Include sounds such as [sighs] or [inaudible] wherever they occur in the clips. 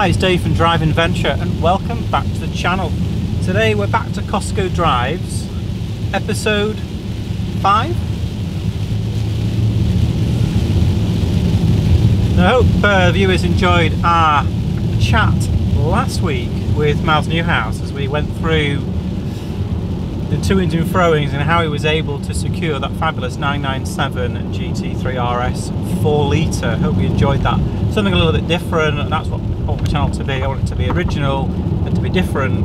Hi, it's Dave from Driving Venture and welcome back to the channel. Today we're back to Costco Drives, episode 5. I hope uh, viewers enjoyed our chat last week with Miles Newhouse as we went through the two engine throwings and how he was able to secure that fabulous 997 GT3 RS 4 litre. Hope you enjoyed that. Something a little bit different, and that's what Want my channel to be. I want it to be original and to be different,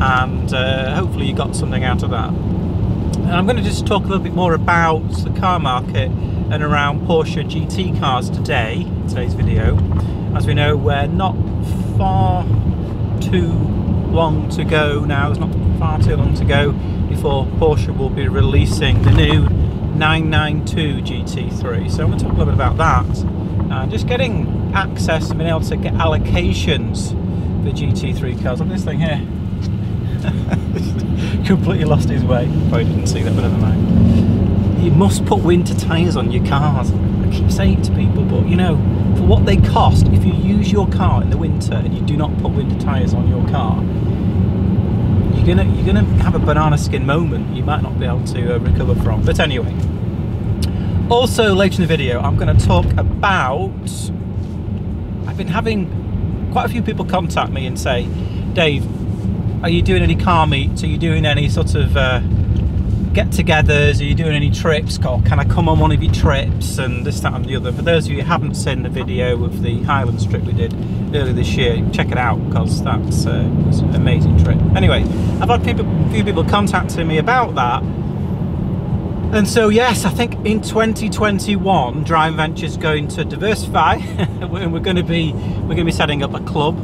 and uh, hopefully you got something out of that. And I'm going to just talk a little bit more about the car market and around Porsche GT cars today, today's video. As we know, we're not far too long to go now, it's not far too long to go before Porsche will be releasing the new 992 GT3. So I'm going to talk a little bit about that. Uh, just getting access and being able to get allocations for GT3 cars. on this thing here. [laughs] Completely lost his way. Probably didn't see that, but never mind. You must put winter tyres on your cars. I keep saying it to people, but you know, for what they cost, if you use your car in the winter and you do not put winter tyres on your car, you're gonna you're gonna have a banana skin moment you might not be able to uh, recover from. But anyway, also later in the video, I'm going to talk about. I've been having quite a few people contact me and say, Dave, are you doing any car meets? Are you doing any sort of uh, get-togethers? Are you doing any trips? Or can I come on one of your trips? And this, that, and the other. For those of you who haven't seen the video of the Highlands trip we did earlier this year, check it out because that's uh, was an amazing trip. Anyway, I've had a few people contacting me about that. And so, yes, I think in 2021, Drive Ventures going to diversify. and [laughs] we're going to be we're going to be setting up a club,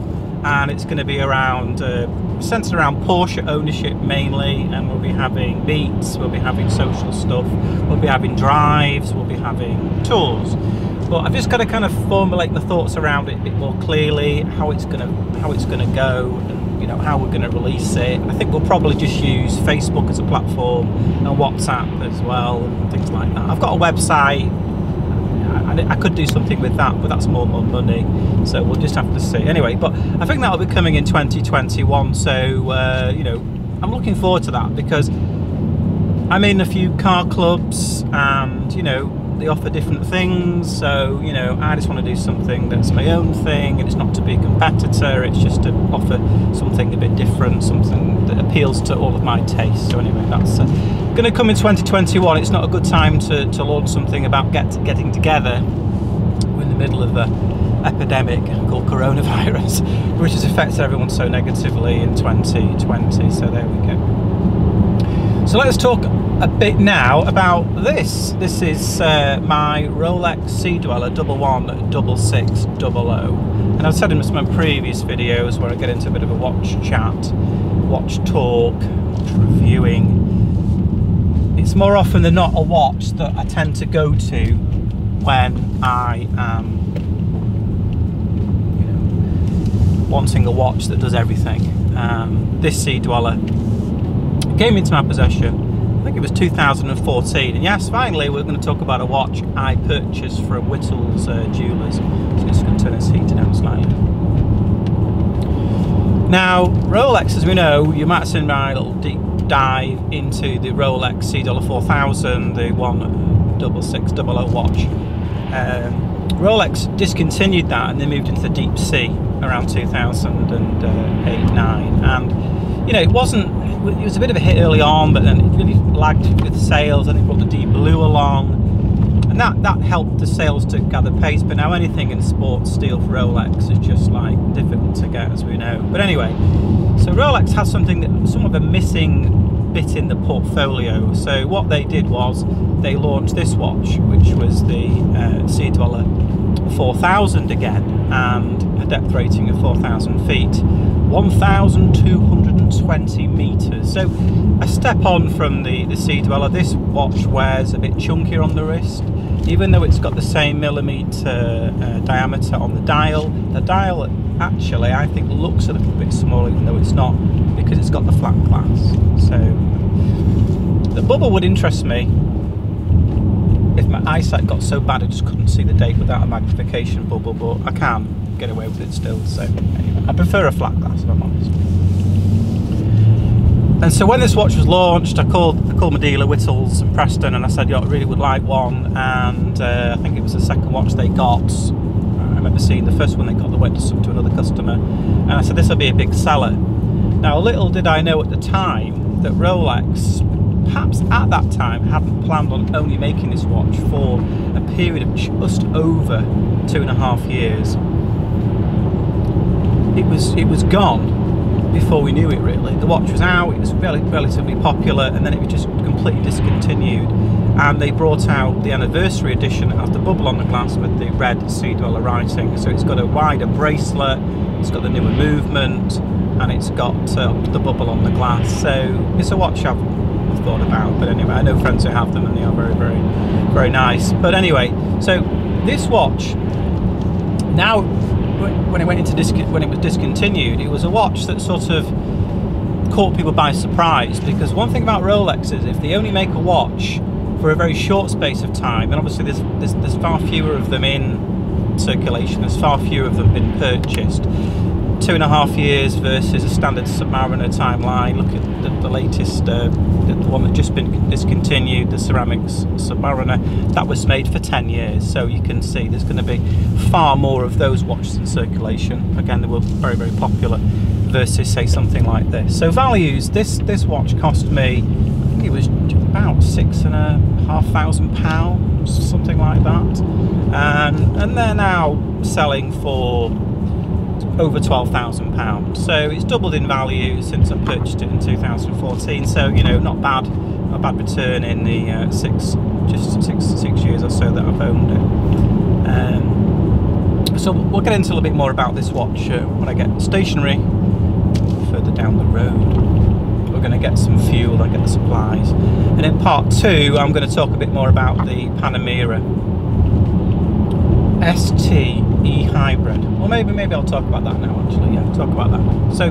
and it's going to be around uh, centered around Porsche ownership mainly. And we'll be having meets, we'll be having social stuff, we'll be having drives, we'll be having tours. But I've just got to kind of formulate the thoughts around it a bit more clearly, how it's going to how it's going to go, you know how we're going to release it. I think we'll probably just use Facebook as a platform and WhatsApp as well, and things like that. I've got a website. I, I could do something with that, but that's more, more money. So we'll just have to see. Anyway, but I think that'll be coming in 2021. So uh, you know, I'm looking forward to that because I'm in a few car clubs, and you know, they offer different things. So you know I just want to do something that's my own thing and it's not to be a competitor. It's just to offer something a bit different something that appeals to all of my tastes. So anyway that's uh, going to come in 2021 it's not a good time to, to launch something about get, getting together. We're in the middle of a epidemic called coronavirus [laughs] which has affected everyone so negatively in 2020 so there we go. So let's talk a bit now about this. This is uh, my Rolex Sea Dweller 116600. And I've said in some of my previous videos where I get into a bit of a watch chat, watch talk, watch reviewing. It's more often than not a watch that I tend to go to when I am you know, wanting a watch that does everything. Um, this Sea Dweller came into my possession I think it was 2014. And yes, finally, we're going to talk about a watch I purchased from Whittles uh, Jewelers. So just going to turn this heater down slightly. Now, Rolex, as we know, you might have seen my little deep dive into the Rolex Sea Dweller 4000, the 16600 watch. Um, Rolex discontinued that and they moved into the deep sea around 2008 9 and you know it wasn't it was a bit of a hit early on, but then it really lagged with sales, and it brought the Deep Blue along, and that that helped the sales to gather pace. But now anything in sports steel for Rolex is just like difficult to get, as we know. But anyway, so Rolex has something that some of a missing bit in the portfolio. So what they did was they launched this watch, which was the uh, Sea Dweller 4000 again, and a depth rating of 4,000 feet, 1,200 120 meters. So a step on from the, the Sea Dweller. This watch wears a bit chunkier on the wrist, even though it's got the same millimeter uh, diameter on the dial. The dial actually, I think, looks a little bit smaller, even though it's not, because it's got the flat glass. So the bubble would interest me if my eyesight got so bad I just couldn't see the date without a magnification bubble, but I can. get away with it still. So anyway, I prefer a flat glass, if I'm honest. And so when this watch was launched, I called I called my dealer Whittles and Preston, and I said, "Yeah, I really would like one." And uh, I think it was the second watch they got. I remember seeing the first one they got that went to, to another customer, and I said, "This will be a big seller." Now, little did I know at the time that Rolex, perhaps at that time, hadn't planned on only making this watch for a period of just over two and a half years. It was it was gone before we knew it really. The watch was out, it was rel relatively popular, and then it was just completely discontinued. And they brought out the anniversary edition of the bubble on the glass with the red Sea Dweller writing. So it's got a wider bracelet, it's got the newer movement, and it's got uh, the bubble on the glass. So it's a watch I've thought about. But anyway, I know friends who have them and they are very, very, very nice. But anyway, so this watch now when it went into dis- when it was discontinued, it was a watch that sort of caught people by surprise because one thing about Rolex is if they only make a watch for a very short space of time, and obviously there's there's, there's far fewer of them in circulation, there's far fewer of them been purchased two and a half years versus a standard Submariner timeline. Look at the, the latest, uh, the, one that just been discontinued, the Ceramics Submariner. That was made for 10 years, so you can see there's going to be far more of those watches in circulation. Again, they were very, very popular versus say something like this. So values, this this watch cost me, I think it was about six and a half thousand pounds, something like that, and and they're now selling for over £12,000. So it's doubled in value since I purchased it in 2014. So, you know, not bad, not bad return in the uh, six, just six, six years or so that I've owned it. Um, so we'll get into a little bit more about this watch uh, when I get stationary further down the road. We're going to get some fuel and get the supplies. And in part two, I'm going to talk a bit more about the Panamera ST E hybrid. Or maybe maybe I'll talk about that now. Actually, yeah, talk about that. So,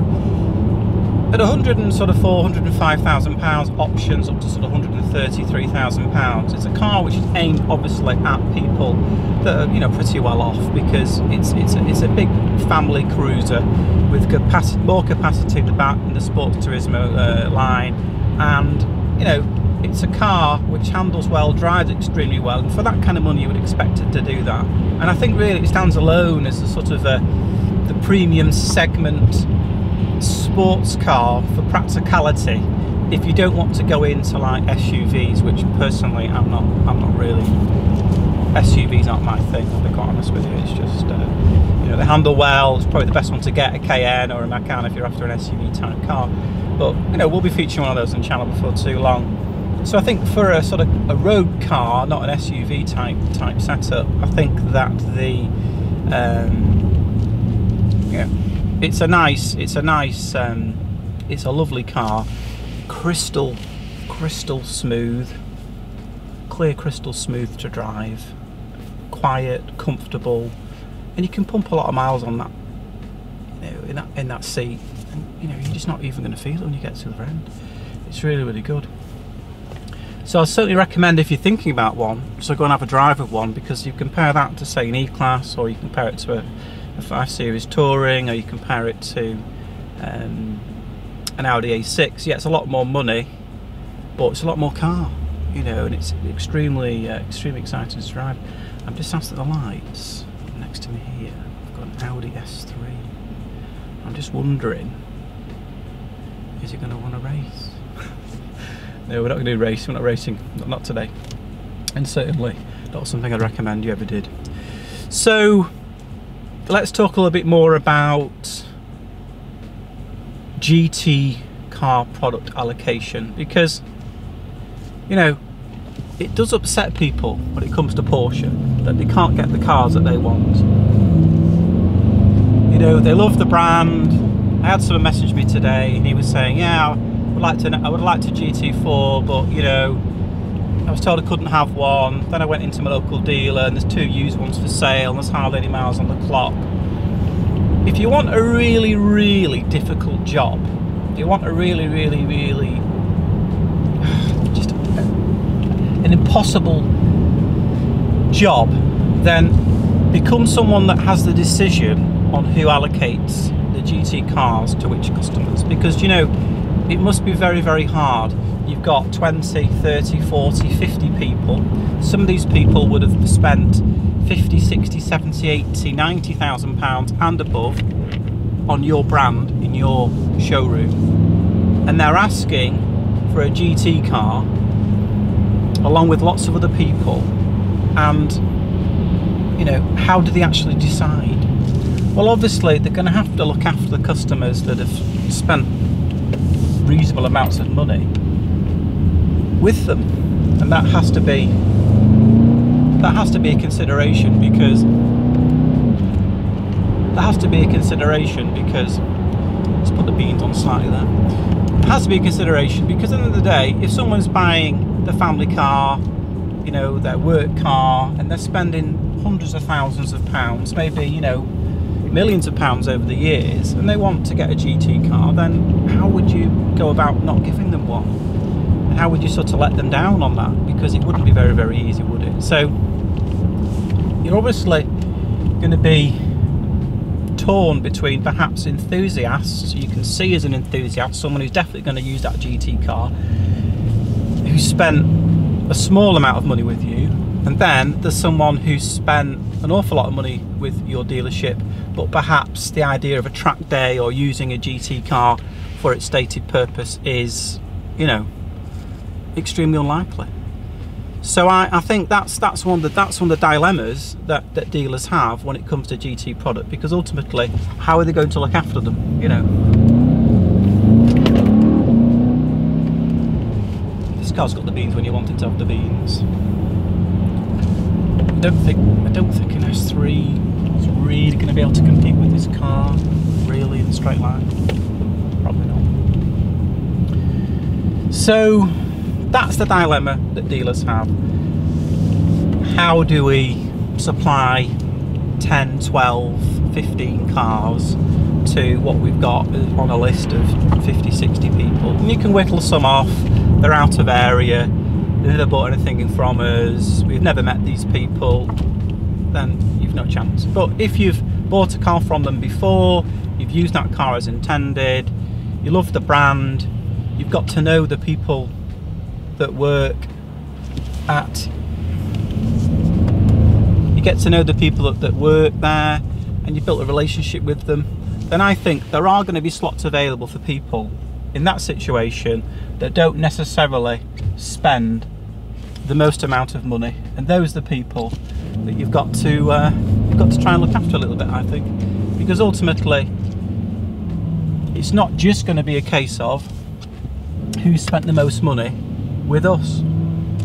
at 100 and sort of 405,000 pounds, options up to sort of 133,000 pounds. It's a car which is aimed obviously at people that are you know pretty well off because it's it's a, it's a big family cruiser with capacity, more capacity in the back in the Sports Turismo uh, line, and you know it's a car which handles well, drives extremely well, and for that kind of money, you would expect it to do that. And I think really it stands alone as a sort of a, the premium segment sports car for practicality. If you don't want to go into like SUVs, which personally I'm not, I'm not really. SUVs aren't my thing. I'll be quite honest with you. It's just, uh, you know, they handle well. It's probably the best one to get a Cayenne or a Macan if you're after an SUV type car. But you know, we'll be featuring one of those on channel before too long. So I think for a sort of a road car, not an SUV type type setup, I think that the um, yeah, it's a nice, it's a nice, um, it's a lovely car, crystal, crystal smooth, clear crystal smooth to drive, quiet, comfortable, and you can pump a lot of miles on that, you know, in that in that seat, and you know you're just not even going to feel it when you get to the end. It's really really good. So I certainly recommend if you're thinking about one, so go and have a drive of one because you compare that to say an E-Class or you compare it to a, a 5 Series Touring or you compare it to um, an Audi A6. Yeah, it's a lot more money, but it's a lot more car, you know, and it's extremely, uh, extremely exciting to drive. I'm just at the lights next to me here. I've got an Audi S3. I'm just wondering, is it going to want to race? No, we're not going to do race. We're not racing. Not today. And certainly not something I'd recommend you ever did. So let's talk a little bit more about GT car product allocation because you know it does upset people when it comes to Porsche that they can't get the cars that they want. You know, they love the brand. I had someone message me today and he was saying, yeah, would like to. I would like to GT4, but you know, I was told I couldn't have one. Then I went into my local dealer, and there's two used ones for sale, and there's hardly any miles on the clock. If you want a really, really difficult job, if you want a really, really, really [sighs] just an impossible job, then become someone that has the decision on who allocates the GT cars to which customers because you know it must be very very hard. You've got 20 30 40 50 people. Some of these people would have spent 50 60 70 80 90,000 pounds and above on your brand in your showroom. And they're asking for a GT car along with lots of other people. And you know how do they actually decide? Well obviously they're going to have to look after the customers that have spent reasonable amounts of money with them. And that has to be that has to be a consideration because that has to be a consideration because let's put the beans on slightly there. It has to be a consideration because at the end of the day if someone's buying the family car you know their work car and they're spending hundreds of thousands of pounds maybe you know millions of pounds over the years and they want to get a GT car then how would you go about not giving them one? How would you sort of let them down on that? Because it wouldn't be very very easy would it? So you're obviously going to be torn between perhaps enthusiasts, you can see as an enthusiast, someone who's definitely going to use that GT car, who spent a small amount of money with you, and then there's someone who spent an awful lot of money with your dealership, but perhaps the idea of a track day or using a GT car for its stated purpose is, you know, extremely unlikely. So I, I, think that's that's one of the, that's one of the dilemmas that, that dealers have when it comes to GT product because ultimately how are they going to look after them you know this car's got the beans when you want it to have the beans I don't think I don't think an S3 going to be able to compete with this car really in straight line? Probably not. So that's the dilemma that dealers have. How do we supply 10, 12, 15 cars to what we've got on a list of 50, 60 people? And you can whittle some off, they're out of area, they never bought anything from us, we've never met these people, then no chance. But if you've bought a car from them before, you've used that car as intended, you love the brand, you've got to know the people that work at you get to know the people that, that work there and you built a relationship with them then I think there are going to be slots available for people in that situation that don't necessarily spend the most amount of money and those are the people that you've got to uh, you've got to try and look after a little bit I think because ultimately it's not just going to be a case of who spent the most money with us.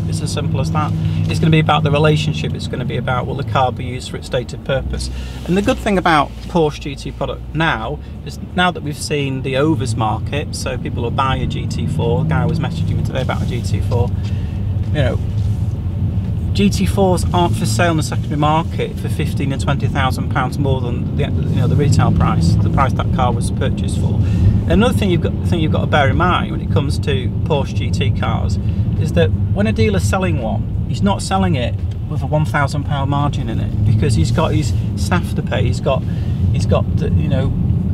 It's as simple as that. It's going to be about the relationship. It's going to be about will the car be used for its stated purpose. And the good thing about Porsche GT product now is now that we've seen the overs market, so people will buy a GT4. A guy was messaging me today about a GT4. You know, GT4s aren't for sale in the secondary market for 15 and 20,000 pounds more than the you know the retail price, the price that car was purchased for. Another thing you've got thing you've got to bear in mind when it comes to Porsche GT cars is that when a dealer's selling one, he's not selling it with a 1,000 pound margin in it because he's got his staff to pay. He's got he's got you know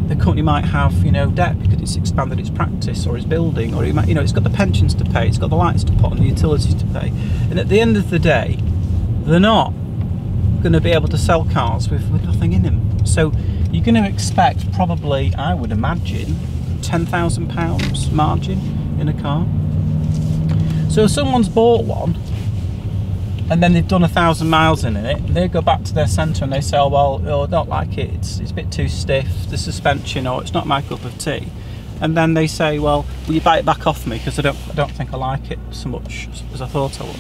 the company might have you know debt because it's expanded its practice or its building or it might, you know it's got the pensions to pay it's got the lights to put on the utilities to pay. And at the end of the day they're not going to be able to sell cars with, with nothing in them. So you're going to expect probably I would imagine £10,000 margin in a car. So if someone's bought one and then they've done a thousand miles in it, they go back to their centre and they say, oh, well, oh, I don't like it, it's, it's a bit too stiff, the suspension, or it's not my cup of tea. And then they say, well, will you buy it back off me because I don't, I don't think I like it so much as I thought I would.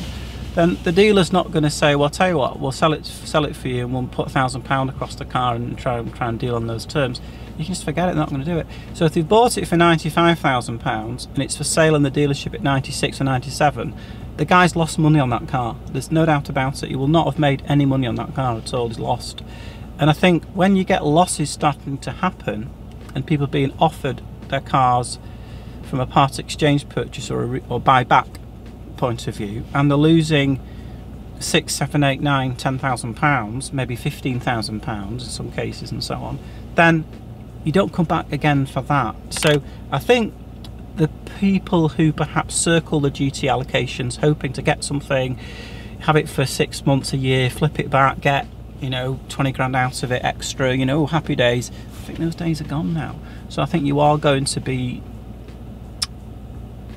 Then the dealer's not going to say, well, tell you what, we'll sell it, sell it for you and we'll put a thousand pound across the car and try, and try and deal on those terms. You can just forget it, they're not going to do it. So if they've bought it for £95,000 and it's for sale in the dealership at 96 or 97, the guy's lost money on that car. There's no doubt about it. He will not have made any money on that car at all. He's lost. And I think when you get losses starting to happen and people being offered their cars from a part exchange purchase or, a, or buyback point of view and they're losing six, seven, eight, nine, ten thousand pounds, maybe fifteen thousand pounds in some cases, and so on, then you don't come back again for that. So I think the people who perhaps circle the GT allocations hoping to get something, have it for six months, a year, flip it back, get you know 20 grand out of it extra, you know, happy days. I think those days are gone now. So I think you are going to be,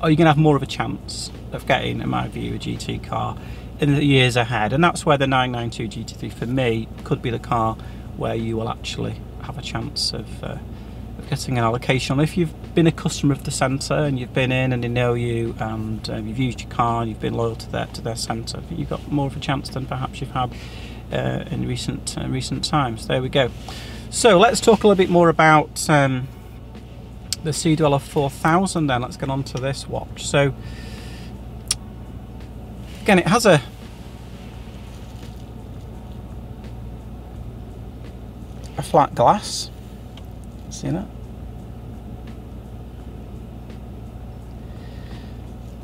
are you going to have more of a chance of getting, in my view, a GT car in the years ahead, and that's where the 992 GT3 for me could be the car where you will actually have a chance of, uh, of getting an allocation. If you've been a customer of the centre and you've been in and they know you and um, you've used your car and you've been loyal to their to their centre, you've got more of a chance than perhaps you've had uh, in recent uh, recent times. There we go. So let's talk a little bit more about um, the Dweller 4000 then. Let's get on to this watch. So again, it has a a flat glass. See that?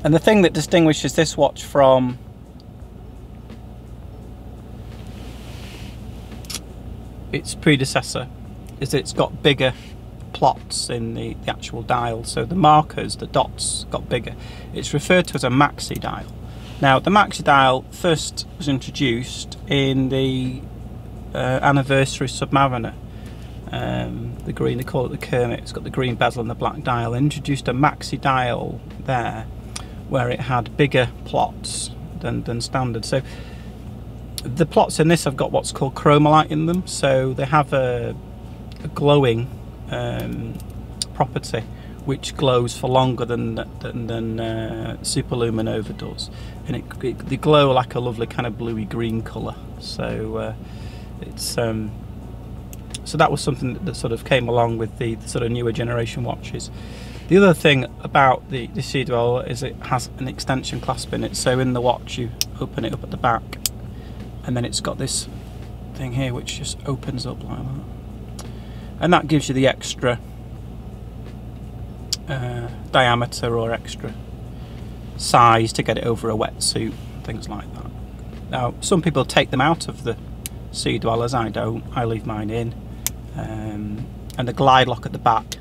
And the thing that distinguishes this watch from its predecessor is that it's got bigger plots in the, the actual dial. So the markers, the dots, got bigger. It's referred to as a maxi dial. Now, the maxi dial first was introduced in the uh, anniversary Submariner. Um, the green, they call it the Kermit. It's got the green bezel and the black dial. They introduced a maxi dial there, where it had bigger plots than than standard. So the plots in this have got what's called Chromalight in them. So they have a, a glowing um, property which glows for longer than than, than uh, superluminova does, and it, it, they glow like a lovely kind of bluey green colour. So uh, it's um, so that was something that, that, sort of came along with the, the, sort of newer generation watches. The other thing about the, the Sea Dweller is it has an extension clasp in it. So in the watch you open it up at the back and then it's got this thing here which just opens up like that. And that gives you the extra uh, diameter or extra size to get it over a wetsuit, things like that. Now, some people take them out of the sea dwellers, I don't, I leave mine in. Um, and the Glidelock at the back,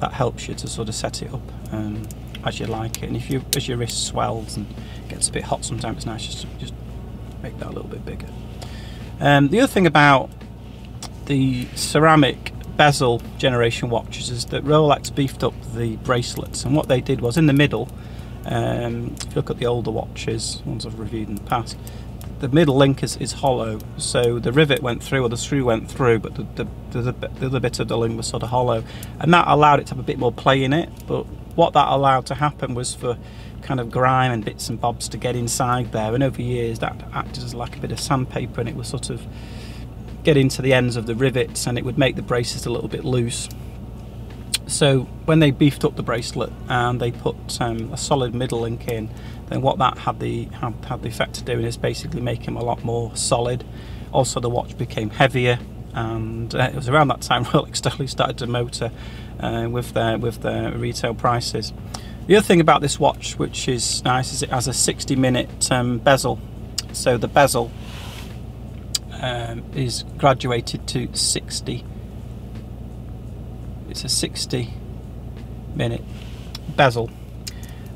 that helps you to sort of set it up um, as you like it. And if you, as your wrist swells and gets a bit hot sometimes, it's nice just to just make that a little bit bigger. Um, the other thing about the ceramic bezel generation watches is that Rolex beefed up the bracelets and what they did was in the middle um, if you look at the older watches ones I've reviewed in the past the middle link is, is hollow, so the rivet went through or the screw went through, but the, the, the, the other bit of the link was sort of hollow, and that allowed it to have a bit more play in it. But what that allowed to happen was for kind of grime and bits and bobs to get inside there, and over years that acted as like a bit of sandpaper, and it was sort of get into the ends of the rivets, and it would make the braces a little bit loose. So when they beefed up the bracelet and they put um, a solid middle link in, then what that had the had, had the effect of doing is basically make him a lot more solid. Also, the watch became heavier, and uh, it was around that time [laughs] Rolex totally started to motor uh, with their with their retail prices. The other thing about this watch, which is nice, is it has a 60-minute um, bezel. So the bezel um, is graduated to 60 it's a 60 minute bezel.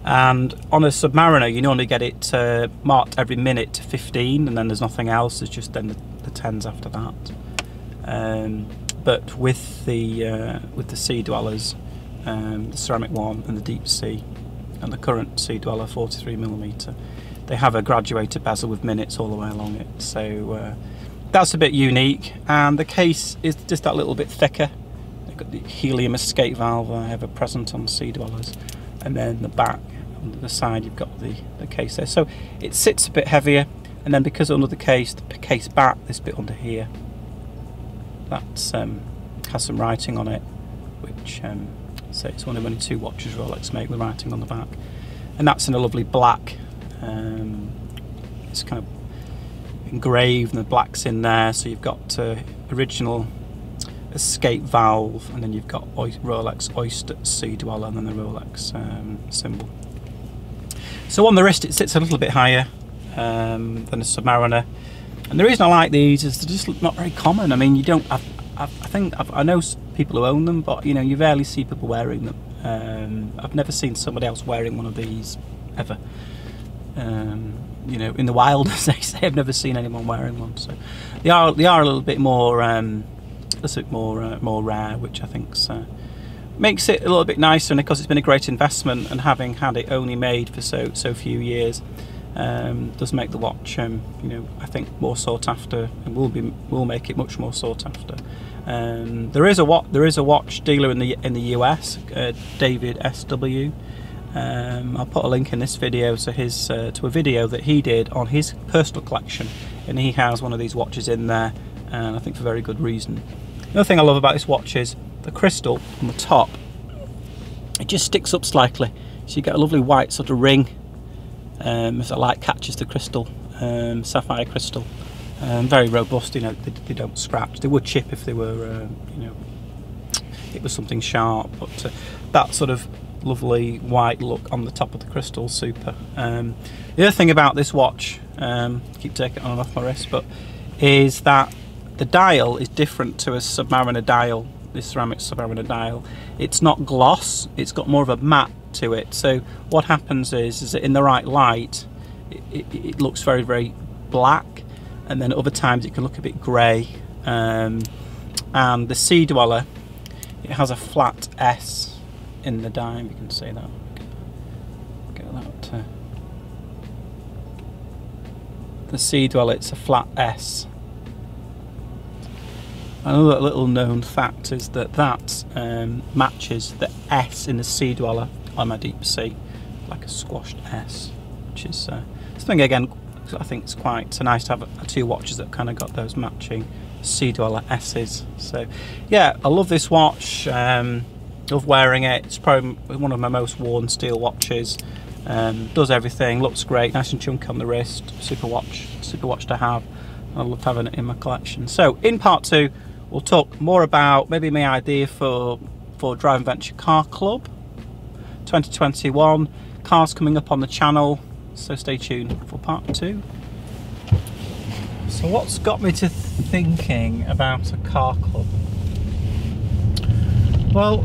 And on a Submariner you normally get it uh, marked every minute to 15 and then there's nothing else. There's just then the, the 10s after that. Um, but with the uh, with the sea dwellers um, the ceramic one and the deep sea and the current sea dweller 43 millimeter they have a graduated bezel with minutes all the way along it. So uh, that's a bit unique. And the case is just that little bit thicker You've got the helium escape valve I have a present on sea dwellers, and then the back, on the side, you've got the, the case there. So it sits a bit heavier, and then because under the case, the case back, this bit under here, that um, has some writing on it, which um, so it's one of only two watches Rolex make with writing on the back, and that's in a lovely black. Um, it's kind of engraved, and the black's in there, so you've got uh, original escape valve, and then you've got Rolex Oyster Sea Dweller, and then the Rolex um, symbol. So on the wrist, it sits a little bit higher. um, than a Submariner. And the reason I like these is they're just not very common. I mean, you don't. I've, I've, i think I've, i know people who own them, but you know, you rarely see people wearing them. Um, I've never seen somebody else wearing one of these ever. Um, you know, in the [laughs] wild, as they say, I've never seen anyone wearing one. So they are they are a little bit more um, bit more uh, more rare, which I think uh, makes it a little bit nicer. And because it's been a great investment, and having had it only made for so so few years, um, does make the watch, um, you know, I think more sought after, and will be will make it much more sought after. Um, there is a what there is a watch dealer in the in the US, uh, David SW. Um, I'll put a link in this video to his uh, to a video that he did on his personal collection, and he has one of these watches in there, and I think for very good reason. Another thing I love about this watch is the crystal on the top. It just sticks up slightly, so you get a lovely white sort of ring um, if the light catches the crystal, um, sapphire crystal. Um, very robust, you know, they, they, don't scratch. They would chip if they were, uh, you know, it was something sharp, but uh, that sort of lovely white look on the top of the crystal, super. Um, the other thing about this watch, um, keep taking it on and off my wrist, but is that the dial is different to a Submariner dial, this ceramic Submariner dial. It's not gloss, it's got more of a matte to it. So what happens is, is that in the right light, it, it, it looks very, very black, and then other times it can look a bit grey. Um, and the Sea Dweller, it has a flat S in the dime. You can see that. Get that. Uh, the Sea Dweller, it's a flat S. Another little known fact is that that um, matches the S in the Sea Dweller on my deep sea, like a squashed S, which is uh, something again. I think it's quite nice to have two watches that kind of got those matching Sea Dweller S's. So, yeah, I love this watch. Um, love wearing it. It's probably one of my most worn steel watches. Um, does everything, looks great, nice and chunky on the wrist. Super watch, super watch to have. I love having it in my collection. So, in part two, we'll talk more about maybe my idea for for Driving Venture Car Club 2021. Cars coming up on the channel, so stay tuned for part two. So what's got me to thinking about a car club? Well,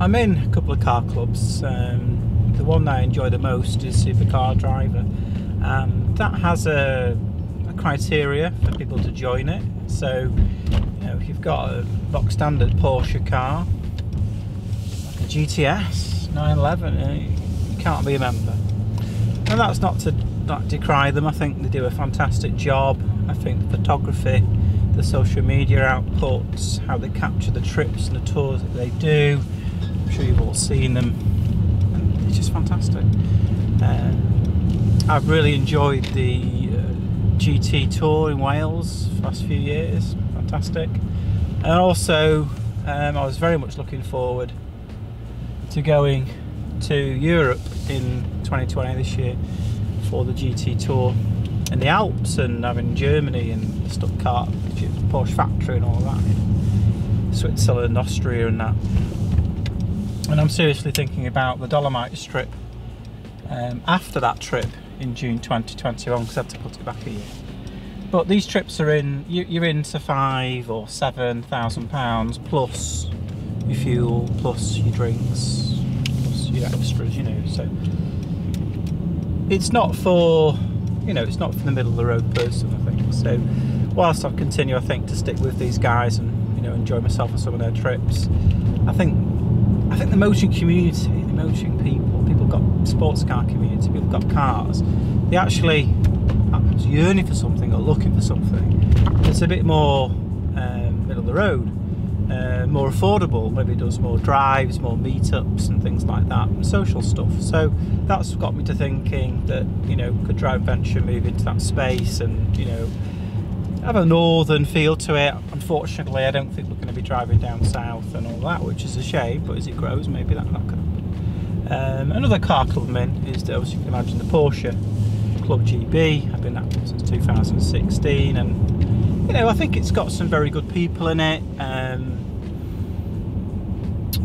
I'm in a couple of car clubs. Um, the one I enjoy the most is Supercar Driver. Um, that has a, criteria for people to join it. So, you know, if you've got a box standard Porsche car, like a GTS, 911, uh, you can't be a member. And that's not to not decry them, I think they do a fantastic job. I think the photography, the social media outputs, how they capture the trips and the tours that they do, I'm sure you've all seen them, it's just fantastic. Uh, I've really enjoyed the GT tour in Wales the last few years, fantastic. And also, um, I was very much looking forward to going to Europe in 2020 this year for the GT Tour in the Alps and having Germany and Stuttgart, Porsche factory and all that, Switzerland, Austria and that. And I'm seriously thinking about the Dolomite trip um, after that trip in June 2021 because I had to put it back a year. But these trips are in, you're into five or seven thousand pounds plus your fuel, plus your drinks, plus your extras, you know. So it's not for, you know, it's not for the middle of the road person, I think. So whilst I continue, I think, to stick with these guys and you know enjoy myself on some of their trips, I think I think the motion community, the motion people, sports car community, people got cars, they actually are yearning for something or looking for something. It's a bit more um, middle of the road uh, more affordable. Maybe does more drives, more meetups, and things like that, and social stuff. So that's got me to thinking that you know could Drive Venture move into that space and you know have a northern feel to it. Unfortunately, I don't think we're going to be driving down south and all that, which is a shame. But as it grows, maybe that, that could. Um, another car club I'm in is, as you can imagine, the Porsche Club GB. I've been active since 2016, and you know I think it's got some very good people in it. Um,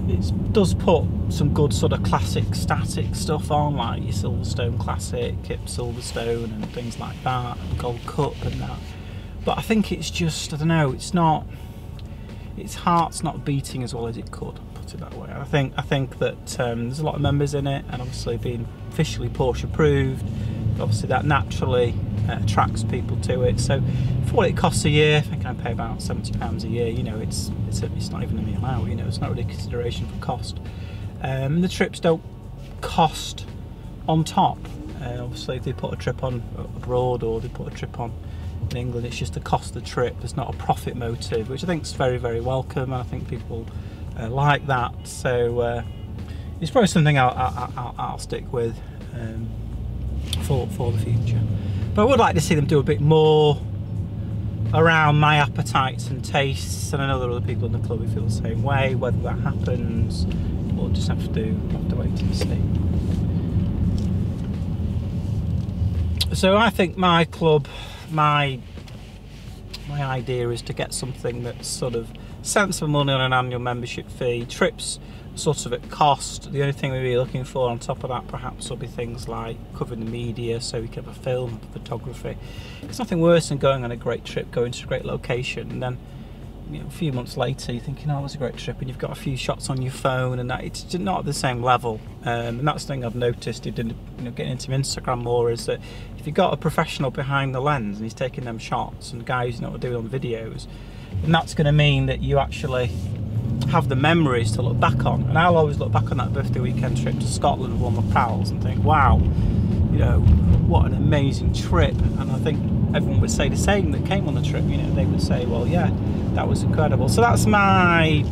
it does put some good sort of classic static stuff on, like your Silverstone Classic, Kip Silverstone, and things like that, and Gold Cup and that. But I think it's just I don't know. It's not. Its heart's not beating as well as it could. Put it that way. I think I think that um, there's a lot of members in it, and obviously being officially Porsche approved, obviously that naturally uh, attracts people to it. So for what it costs a year, I think I pay about seventy pounds a year. You know, it's it's it's not even a meal out. You know, it's not really a consideration for cost. Um, the trips don't cost on top. Uh, obviously, if they put a trip on abroad or they put a trip on in England, it's just the cost of the trip. There's not a profit motive, which I think is very, very welcome. I think people uh, like that. So uh, it's probably something I'll, I'll, I'll stick with um, for, for the future. But I would like to see them do a bit more around my appetites and tastes, and I know there are other people in the club who feel the same way. Whether that happens, we'll just have to have to wait and see. So I think my club, my my idea is to get something that's sort of sensible money on an annual membership fee, trips sort of at cost. The only thing we'll be looking for on top of that perhaps will be things like covering the media so we can have a film, photography. It's nothing worse than going on a great trip, going to a great location and then you know, a few months later you're thinking, oh, it was a great trip and you've got a few shots on your phone and that it's not at the same level. Um, and that's the thing I've noticed you know, getting into Instagram more is that if you've got a professional behind the lens and he's taking them shots and guys know what to do on videos, and that's going to mean that you actually have the memories to look back on. And I'll always look back on that birthday weekend trip to Scotland with all my pals and think, wow, you know, what an amazing trip. And I think everyone would say the same that came on the trip. You know, they would say, well, yeah, that was incredible. So that's my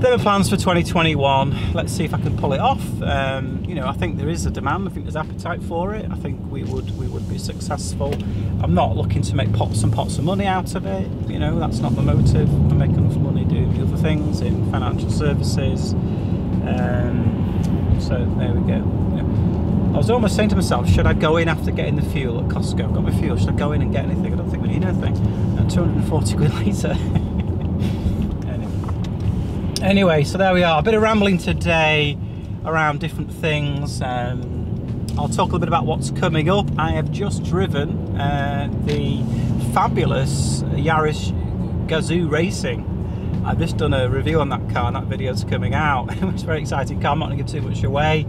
there are plans for 2021. Let's see if I can pull it off. Um, you know, I think there is a demand. I think there's appetite for it. I think we would we would be successful. I'm not looking to make pots and pots of money out of it. You know, that's not the motive. I make enough money doing the other things in financial services. Um, so there we go. I was almost saying to myself, should I go in after getting the fuel at Costco? I've got my fuel. Should I go in and get anything? I don't think we need anything. And 240 quid later. [laughs] anyway so there we are a bit of rambling today around different things um, I'll talk a little bit about what's coming up I have just driven uh, the fabulous Yaris Gazoo Racing I've just done a review on that car and that video's coming out [laughs] it's a very exciting car I'm not going to give too much away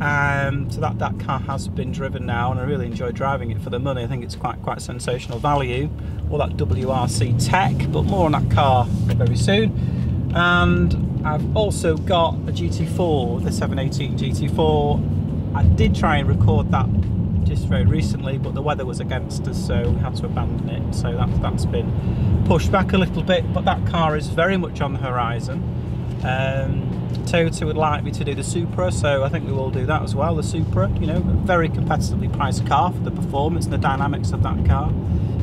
um, so that, that car has been driven now and I really enjoy driving it for the money I think it's quite quite sensational value all that WRC tech but more on that car very soon and I've also got a GT4, the 718 GT4. I did try and record that just very recently, but the weather was against us, so we had to abandon it. So that, that's been pushed back a little bit, but that car is very much on the horizon. Um, Toyota would like me to do the Supra, so I think we will do that as well. The Supra, you know, very competitively priced car for the performance and the dynamics of that car.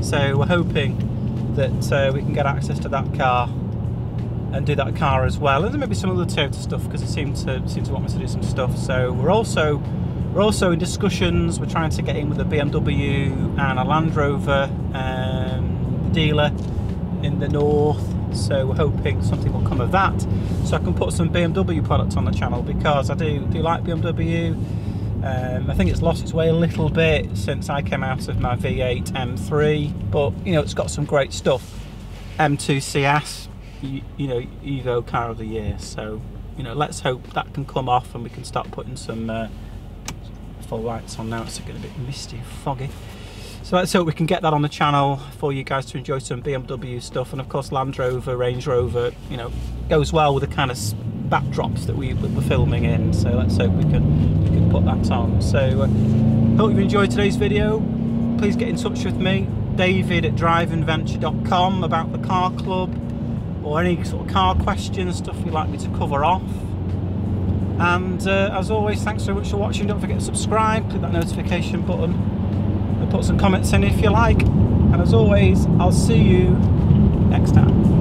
So we're hoping that uh, we can get access to that car and do that car as well and then maybe some other Toyota stuff because they seem to seem to want me to do some stuff so we're also we're also in discussions we're trying to get in with a BMW and a Land Rover um, dealer in the north so we're hoping something will come of that so I can put some BMW products on the channel because I do do like BMW um, I think it's lost its way a little bit since I came out of my V8 M3 but you know it's got some great stuff. M2 CS you, know Evo car of the year so you know let's hope that can come off and we can start putting some uh, full lights on now. It's getting a bit misty foggy so let's hope we can get that on the channel for you guys to enjoy some BMW stuff and of course Land Rover, Range Rover you know goes well with the kind of backdrops that we were filming in so let's hope we can we can put that on so uh, hope you enjoyed today's video please get in touch with me david at drivingventure.com about the car club or any sort of car questions, stuff you'd like me to cover off. And uh, as always, thanks so much for watching. Don't forget to subscribe, click that notification button, put some comments in if you like. And as always, I'll see you next time.